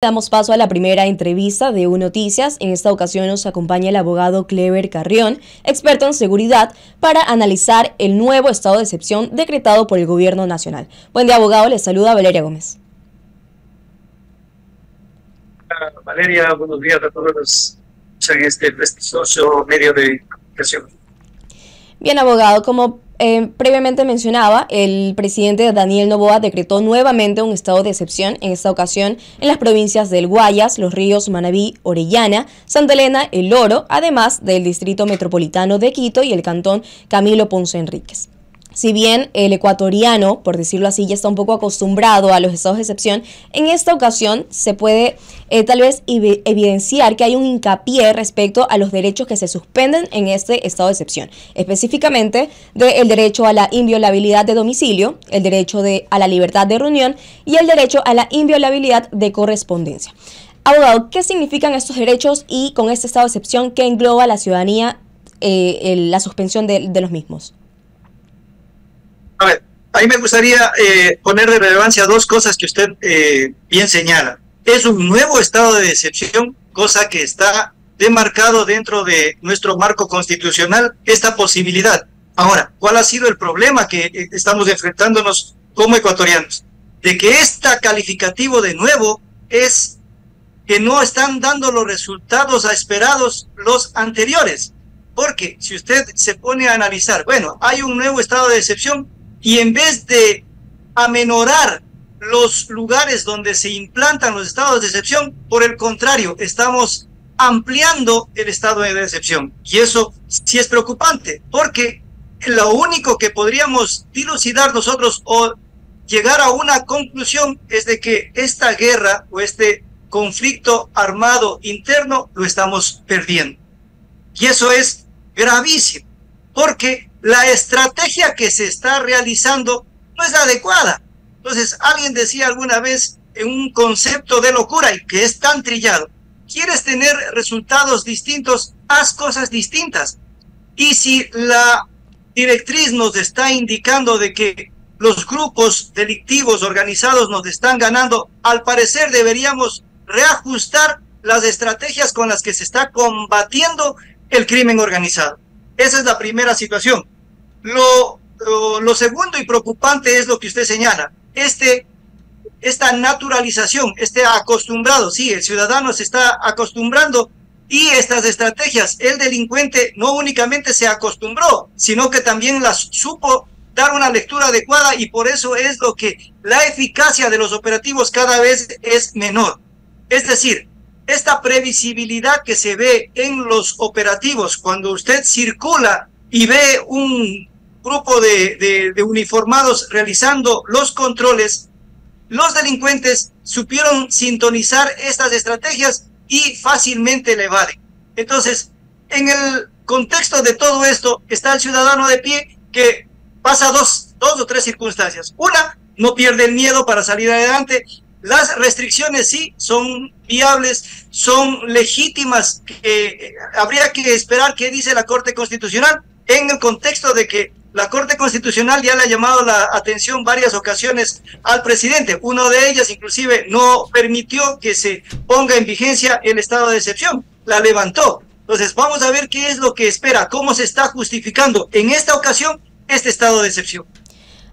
Damos paso a la primera entrevista de U Noticias. En esta ocasión nos acompaña el abogado Clever Carrión, experto en seguridad, para analizar el nuevo estado de excepción decretado por el gobierno nacional. Buen día, abogado. Les saluda Valeria Gómez. Valeria, buenos días a todos los en este prestigioso medio de comunicación. Bien, abogado, como eh, previamente mencionaba, el presidente Daniel Novoa decretó nuevamente un estado de excepción, en esta ocasión en las provincias del Guayas, los ríos Manabí, Orellana, Santa Elena, El Oro, además del distrito metropolitano de Quito y el cantón Camilo Ponce Enríquez. Si bien el ecuatoriano, por decirlo así, ya está un poco acostumbrado a los estados de excepción, en esta ocasión se puede eh, tal vez evidenciar que hay un hincapié respecto a los derechos que se suspenden en este estado de excepción, específicamente del derecho a la inviolabilidad de domicilio, el derecho de, a la libertad de reunión y el derecho a la inviolabilidad de correspondencia. Abogado, ¿qué significan estos derechos y con este estado de excepción qué engloba la ciudadanía eh, la suspensión de los mismos? A ver, ahí me gustaría eh, poner de relevancia dos cosas que usted eh, bien señala. Es un nuevo estado de excepción, cosa que está demarcado dentro de nuestro marco constitucional, esta posibilidad. Ahora, ¿cuál ha sido el problema que eh, estamos enfrentándonos como ecuatorianos? De que este calificativo de nuevo es que no están dando los resultados esperados los anteriores. Porque si usted se pone a analizar, bueno, hay un nuevo estado de excepción, y en vez de amenorar los lugares donde se implantan los estados de excepción, por el contrario, estamos ampliando el estado de excepción. Y eso sí es preocupante, porque lo único que podríamos dilucidar nosotros o llegar a una conclusión es de que esta guerra o este conflicto armado interno lo estamos perdiendo. Y eso es gravísimo, porque la estrategia que se está realizando no es adecuada. Entonces, alguien decía alguna vez en un concepto de locura y que es tan trillado, quieres tener resultados distintos, haz cosas distintas. Y si la directriz nos está indicando de que los grupos delictivos organizados nos están ganando, al parecer deberíamos reajustar las estrategias con las que se está combatiendo el crimen organizado. Esa es la primera situación. Lo, lo, segundo y preocupante es lo que usted señala. Este, esta naturalización, este acostumbrado, sí, el ciudadano se está acostumbrando y estas estrategias, el delincuente no únicamente se acostumbró, sino que también las supo dar una lectura adecuada y por eso es lo que la eficacia de los operativos cada vez es menor. Es decir, esta previsibilidad que se ve en los operativos cuando usted circula y ve un grupo de, uniformados realizando los controles, los delincuentes supieron sintonizar estas estrategias y fácilmente le evaden. Entonces, en el contexto de todo esto está el ciudadano de pie que pasa dos, dos o tres circunstancias. Una, no pierde el miedo para salir adelante las restricciones sí son viables, son legítimas. Eh, habría que esperar qué dice la Corte Constitucional en el contexto de que la Corte Constitucional ya le ha llamado la atención varias ocasiones al presidente. Uno de ellas inclusive no permitió que se ponga en vigencia el estado de excepción, la levantó. Entonces vamos a ver qué es lo que espera, cómo se está justificando en esta ocasión este estado de excepción.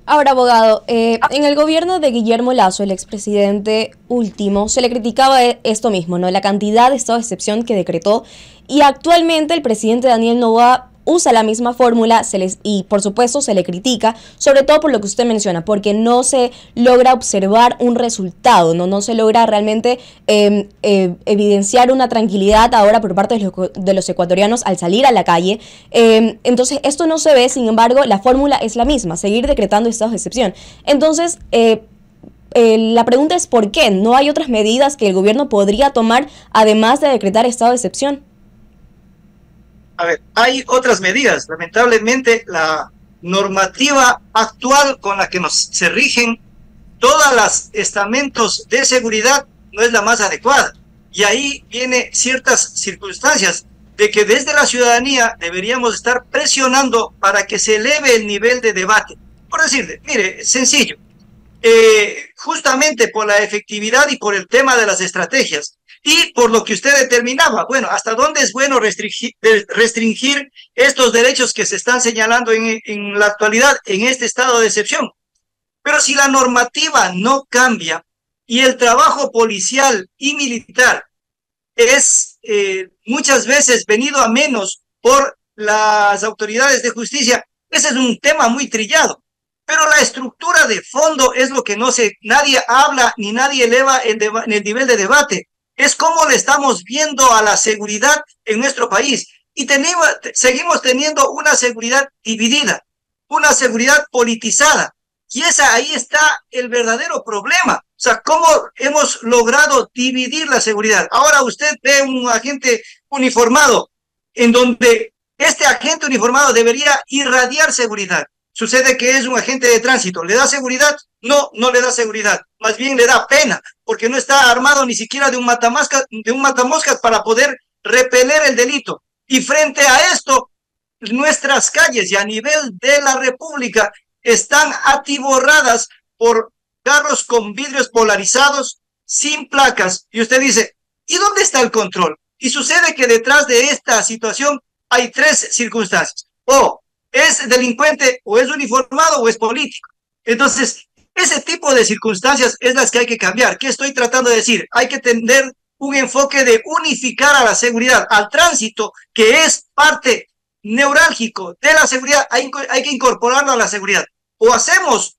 Ahora, abogado, eh, en el gobierno de Guillermo Lazo, el expresidente último, se le criticaba e-, esto mismo, ¿no? La cantidad de estado de excepción que decretó. Y actualmente el presidente Daniel Novoa usa la misma fórmula se les, y por supuesto se le critica, sobre todo por lo que usted menciona, porque no se logra observar un resultado, no, no se logra realmente em, eh, evidenciar una tranquilidad ahora por parte de los, ecuatorianos al salir a la calle. Em, entonces esto no se ve, sin embargo, la fórmula es la misma, seguir decretando estados de excepción. Entonces, eh, eh, la pregunta es ¿por qué? ¿No hay otras medidas que el gobierno podría tomar además de decretar estado de excepción? A ver, hay otras medidas. Lamentablemente, la normativa actual con la que nos se rigen todos los estamentos de seguridad no es la más adecuada. Y ahí viene ciertas circunstancias de que desde la ciudadanía deberíamos estar presionando para que se eleve el nivel de debate. Por decirle, mire, sencillo, eh, justamente por la efectividad y por el tema de las estrategias. Y por lo que usted determinaba, bueno, ¿hasta dónde es bueno restringir, restringir estos derechos que se están señalando en, la actualidad en este estado de excepción? Pero si la normativa no cambia y el trabajo policial y militar es eh, muchas veces venido a menos por las autoridades de justicia, ese es un tema muy trillado. Pero la estructura de fondo es lo que no se, nadie habla ni nadie eleva en el nivel de debate. Es cómo le estamos viendo a la seguridad en nuestro país. Y tenemos, seguimos teniendo una seguridad dividida, una seguridad politizada. Y esa ahí está el verdadero problema. O sea, ¿cómo hemos logrado dividir la seguridad? Ahora usted ve un agente uniformado en donde este agente uniformado debería irradiar seguridad. Sucede que es un agente de tránsito. ¿Le da seguridad? No, no le da seguridad. Más bien le da pena, porque no está armado ni siquiera de un, de un matamoscas para poder repeler el delito. Y frente a esto, nuestras calles y a nivel de la República están atiborradas por carros con vidrios polarizados, sin placas. Y usted dice, ¿y dónde está el control? Y sucede que detrás de esta situación hay tres circunstancias. O es delincuente, o es uniformado, o es político. Entonces, ese tipo de circunstancias es las que hay que cambiar. ¿Qué estoy tratando de decir? Hay que tener un enfoque de unificar a la seguridad, al tránsito, que es parte neurálgico de la seguridad, hay, hay que incorporarlo a la seguridad. O hacemos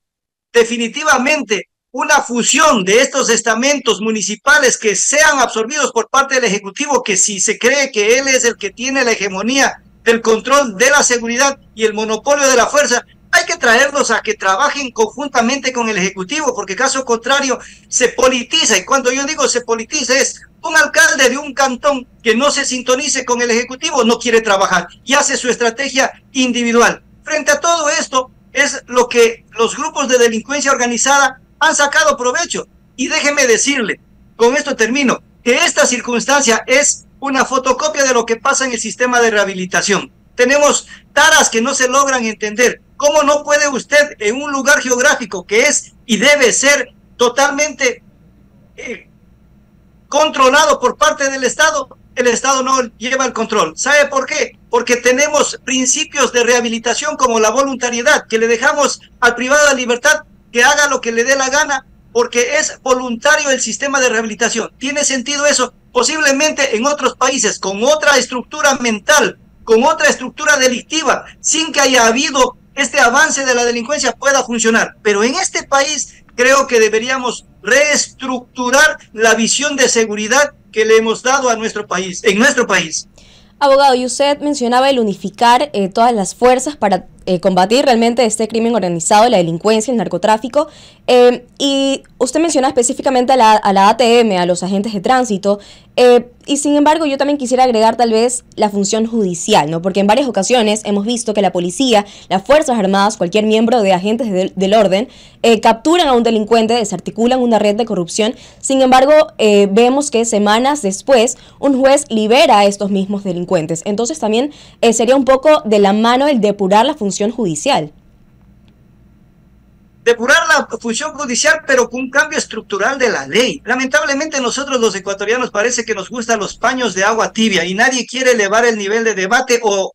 definitivamente una fusión de estos estamentos municipales que sean absorbidos por parte del Ejecutivo, que si se cree que él es el que tiene la hegemonía del control de la seguridad y el monopolio de la fuerza, hay que traerlos a que trabajen conjuntamente con el Ejecutivo, porque caso contrario se politiza. Y cuando yo digo se politiza es un alcalde de un cantón que no se sintonice con el Ejecutivo, no quiere trabajar y hace su estrategia individual. Frente a todo esto, es lo que los grupos de delincuencia organizada han sacado provecho. Y déjeme decirle, con esto termino, que esta circunstancia es una fotocopia de lo que pasa en el sistema de rehabilitación. Tenemos taras que no se logran entender. ¿Cómo no puede usted en un lugar geográfico que es y debe ser totalmente eh, controlado por parte del Estado el Estado no lleva el control. ¿Sabe por qué? Porque tenemos principios de rehabilitación como la voluntariedad, que le dejamos al privado la libertad que haga lo que le dé la gana, porque es voluntario el sistema de rehabilitación. ¿Tiene sentido eso? Posiblemente en otros países, con otra estructura mental, con otra estructura delictiva, sin que haya habido este avance de la delincuencia, pueda funcionar. Pero en este país creo que deberíamos reestructurar la visión de seguridad que le hemos dado a nuestro país, en nuestro país. Abogado, y usted mencionaba el unificar eh, todas las fuerzas para eh, combatir realmente este crimen organizado, la delincuencia, el narcotráfico. Eh, y usted menciona específicamente a la, a la, ATM, a los agentes de tránsito. y sin embargo, yo también quisiera agregar tal vez la función judicial, ¿no? Porque en varias ocasiones hemos visto que la policía, las Fuerzas Armadas, cualquier miembro de agentes del orden, capturan a un delincuente, desarticulan una red de corrupción. Sin embargo, vemos que semanas después un juez libera a estos mismos delincuentes. Entonces también sería un poco de la mano el depurar la función judicial. Depurar la función judicial, pero con un cambio estructural de la ley. Lamentablemente nosotros los ecuatorianos parece que nos gustan los paños de agua tibia y nadie quiere elevar el nivel de debate o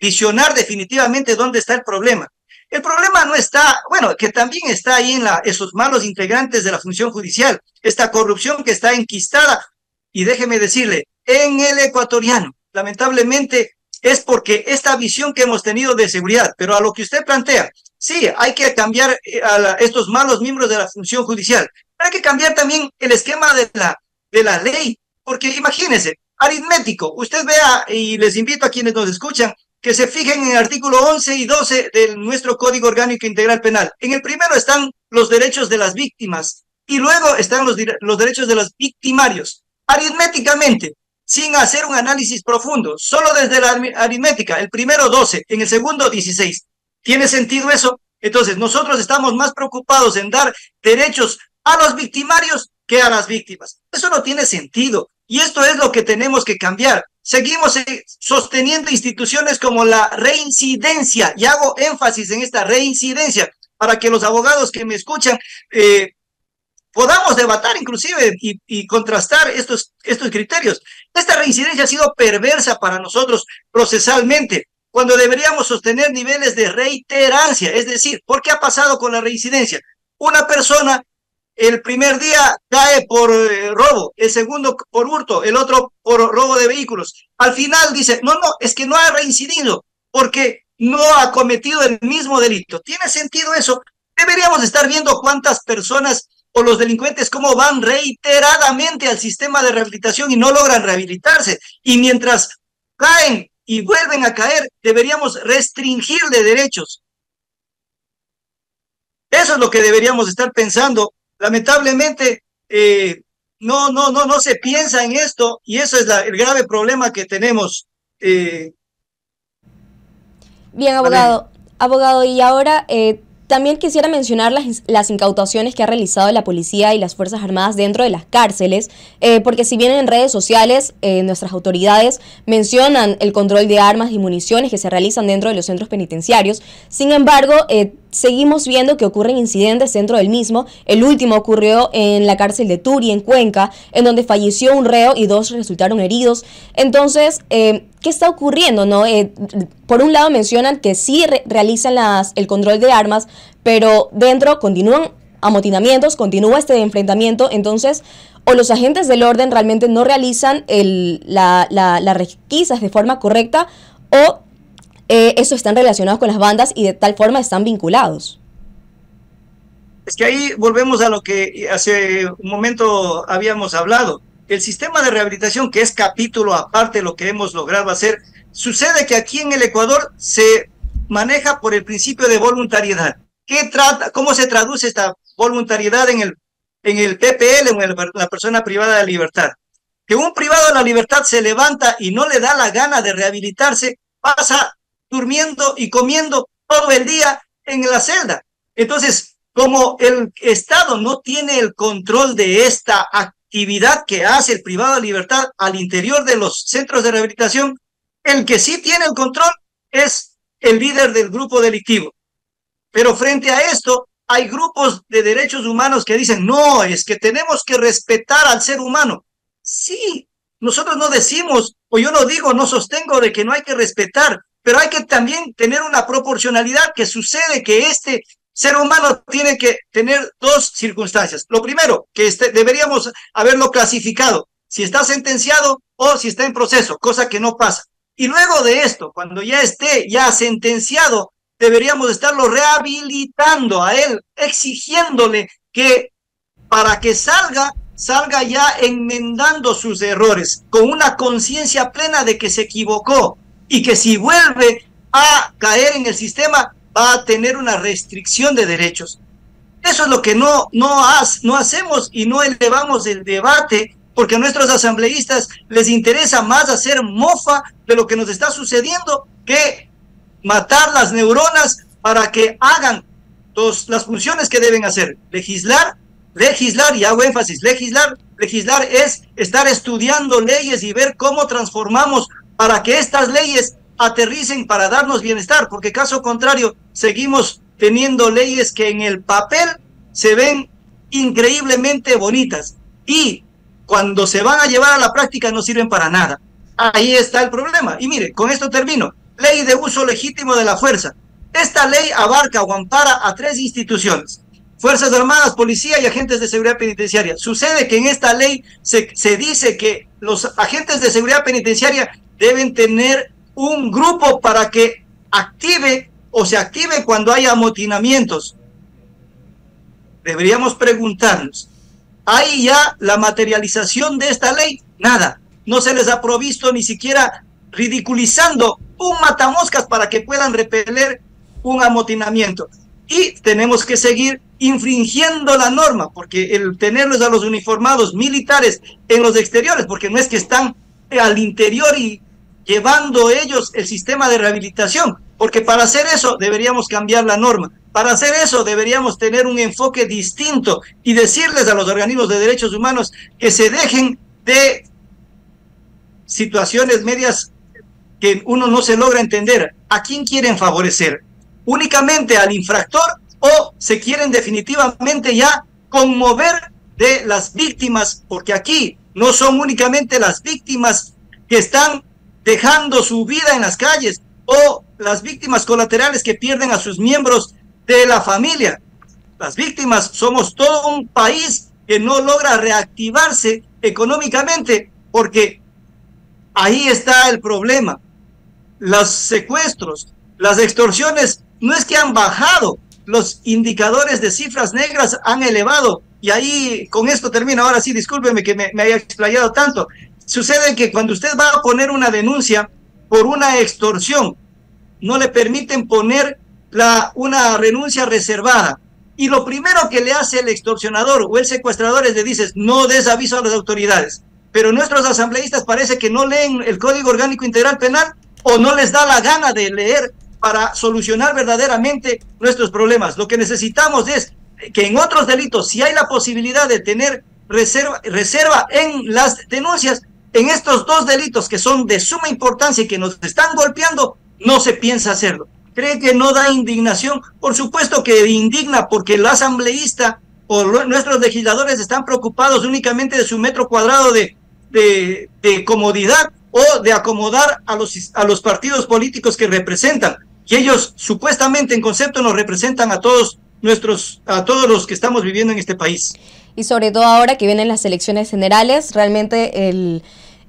visionar definitivamente dónde está el problema. El problema no está, bueno, que también está ahí en esos malos integrantes de la función judicial, esta corrupción que está enquistada. Y déjeme decirle, en el ecuatoriano, lamentablemente es porque esta visión que hemos tenido de seguridad, pero a lo que usted plantea, sí, hay que cambiar eh, a estos malos miembros de la función judicial, hay que cambiar también el esquema de la, de la ley, porque imagínese, aritmético, usted vea, y les invito a quienes nos escuchan, que se fijen en el artículo 11 y 12 de nuestro Código Orgánico Integral Penal. En el primero están los derechos de las víctimas y luego están los, los derechos de los victimarios. Aritméticamente, sin hacer un análisis profundo, solo desde la aritmética, el primero 12, en el segundo 16. ¿Tiene sentido eso? Entonces, nosotros estamos más preocupados en dar derechos a los victimarios que a las víctimas. Eso no tiene sentido. Y esto es lo que tenemos que cambiar. Seguimos eh, sosteniendo instituciones como la reincidencia, y hago énfasis en esta reincidencia. para que los abogados que me escuchan eh, podamos debatir inclusive y, contrastar estos, estos criterios. Esta reincidencia ha sido perversa para nosotros procesalmente, cuando deberíamos sostener niveles de reiterancia. Es decir, ¿por qué ha pasado con la reincidencia? Una persona el primer día cae por eh, robo, el segundo por hurto, el otro por robo de vehículos. Al final dice, no, no, es que no ha reincidido porque no ha cometido el mismo delito. ¿Tiene sentido eso? Deberíamos estar viendo cuántas personas o los delincuentes cómo van reiteradamente al sistema de rehabilitación y no logran rehabilitarse. Y mientras caen y vuelven a caer, deberíamos restringirle derechos. Eso es lo que deberíamos estar pensando. Lamentablemente, eh, no, no, no, no se piensa en esto y eso es el grave problema que tenemos. Eh. Bien, abogado. Abogado, y ahora eh, también quisiera mencionar las, incautaciones que ha realizado la policía y las Fuerzas Armadas dentro de las cárceles, eh, porque si bien en redes sociales eh, nuestras autoridades mencionan el control de armas y municiones que se realizan dentro de los centros penitenciarios, sin embargo, eh, seguimos viendo que ocurren incidentes dentro del mismo. El último ocurrió en la cárcel de Turi, en Cuenca, en donde falleció un reo y dos resultaron heridos. Entonces, eh, ¿qué está ocurriendo? No? Eh, por un lado mencionan que sí realizan las, el control de armas, pero dentro continúan amotinamientos, continúa este enfrentamiento. Entonces, o los agentes del orden realmente no realizan las requisas de forma correcta, o eh, eso están relacionados con las bandas y de tal forma están vinculados. Es que ahí volvemos a lo que hace un momento habíamos hablado. El sistema de rehabilitación, que es capítulo aparte de lo que hemos logrado hacer, sucede que aquí en el Ecuador se maneja por el principio de voluntariedad. ¿Qué trata, ¿Cómo se traduce esta voluntariedad en el, en el PPL, en la persona privada de libertad? Que un privado de la libertad se levanta y no le da la gana de rehabilitarse, pasa durmiendo y comiendo todo el día en la celda. Entonces, como el Estado no tiene el control de esta actividad que hace el privado de libertad al interior de los centros de rehabilitación, el que sí tiene el control es el líder del grupo delictivo. Pero frente a esto, hay grupos de derechos humanos que dicen, no, es que tenemos que respetar al ser humano. Sí, nosotros no decimos, o yo no digo, no sostengo de que no hay que respetar, pero hay que también tener una proporcionalidad que sucede que este ser humano tiene que tener dos circunstancias. Lo primero, que este, deberíamos haberlo clasificado, si está sentenciado o si está en proceso, cosa que no pasa. Y luego de esto, cuando ya esté ya sentenciado, deberíamos estarlo rehabilitando a él, exigiéndole que para que salga, salga ya enmendando sus errores, con una conciencia plena de que se equivocó, y que si vuelve a caer en el sistema va a tener una restricción de derechos. Eso es lo que no, no, no hacemos y no elevamos el debate porque a nuestros asambleístas les interesa más hacer mofa de lo que nos está sucediendo que matar las neuronas para que hagan las funciones que deben hacer. Legislar, legislar, y hago énfasis, legislar, legislar es estar estudiando leyes y ver cómo transformamos para que estas leyes aterricen para darnos bienestar, porque caso contrario, seguimos teniendo leyes que en el papel se ven increíblemente bonitas y cuando se van a llevar a la práctica no sirven para nada. Ahí está el problema. Y mire, con esto termino. Ley de uso legítimo de la fuerza. Esta ley abarca o ampara a tres instituciones. Fuerzas Armadas, Policía y agentes de seguridad penitenciaria. Sucede que en esta ley se, se dice que los agentes de seguridad penitenciaria deben tener un grupo para que active o se active cuando haya amotinamientos. Deberíamos preguntarnos, ¿hay ya la materialización de esta ley? Nada, no se les ha provisto ni siquiera ridiculizando un matamoscas para que puedan repeler un amotinamiento. Y tenemos que seguir infringiendo la norma, porque el tenerlos a los uniformados militares en los exteriores, porque no es que están al interior y llevando ellos el sistema de rehabilitación, porque para hacer eso deberíamos cambiar la norma. Para hacer eso deberíamos tener un enfoque distinto y decirles a los organismos de derechos humanos que se dejen de situaciones medias que uno no se logra entender. ¿A quién quieren favorecer? ¿Únicamente al infractor o se quieren definitivamente ya conmover de las víctimas, porque aquí no son únicamente las víctimas que están dejando su vida en las calles o las víctimas colaterales que pierden a sus miembros de la familia. Las víctimas somos todo un país que no logra reactivarse económicamente porque ahí está el problema. Los secuestros, las extorsiones, no es que han bajado, los indicadores de cifras negras han elevado. Y ahí, con esto termino. Ahora sí, discúlpeme que me, haya explayado tanto. Sucede que cuando usted va a poner una denuncia por una extorsión, no le permiten poner la, una renuncia reservada. Y lo primero que le hace el extorsionador o el secuestrador es le no des aviso a las autoridades. Pero nuestros asambleístas parece que no leen el Código Orgánico Integral Penal o no les da la gana de leer para solucionar verdaderamente nuestros problemas. Lo que necesitamos es que en otros delitos, si hay la posibilidad de tener reserva, reserva en las denuncias, en estos dos delitos que son de suma importancia y que nos están golpeando, no se piensa hacerlo. ¿Cree que no da indignación? Por supuesto que indigna porque el asambleísta o nuestros legisladores están preocupados únicamente de su metro cuadrado de, de, de comodidad o de acomodar a los, a los partidos políticos que representan y ellos supuestamente en concepto nos representan a todos nuestros, a todos los que estamos viviendo en este país. Y sobre todo ahora que vienen las elecciones generales, realmente el,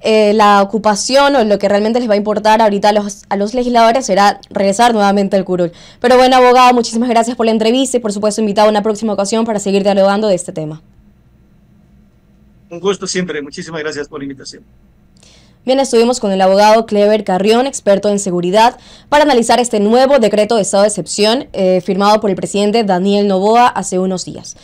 eh, la ocupación o lo que realmente les va a importar ahorita a los, a los legisladores será regresar nuevamente al curul. Pero bueno, abogado, muchísimas gracias por la entrevista y por supuesto invitado a una próxima ocasión para seguir dialogando de este tema. Un gusto siempre, muchísimas gracias por la invitación. Bien, estuvimos con el abogado Clever Carrión, experto en seguridad, para analizar este nuevo decreto de estado de excepción eh, firmado por el presidente Daniel Novoa hace unos días.